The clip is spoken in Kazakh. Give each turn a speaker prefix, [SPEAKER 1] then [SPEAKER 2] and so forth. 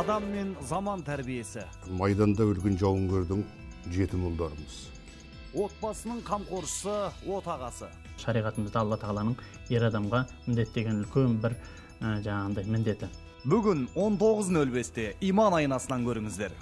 [SPEAKER 1] адам мен заман тәрбиесі
[SPEAKER 2] майданда өлген жауынгердің жетім ұлдарымыз
[SPEAKER 1] отбасының қамқоршысы отағасы
[SPEAKER 3] шариғатымызда алла тағаланың ер адамға міндеттеген үлкен бір ә, жаңағындай міндеті.
[SPEAKER 1] Бүгін 19.05-те иман айнасынан көріңіздер.